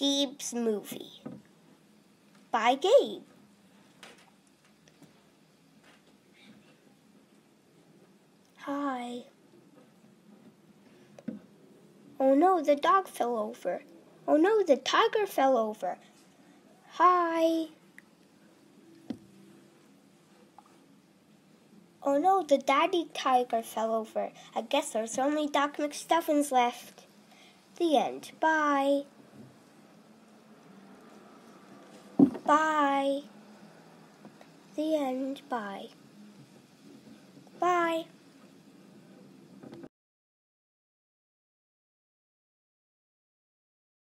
Gabe's movie by Gabe. Hi. Oh no, the dog fell over. Oh no, the tiger fell over. Hi. Oh no, the daddy tiger fell over. I guess there's only Doc McStuffins left. The end. Bye. Bye. The end. Bye.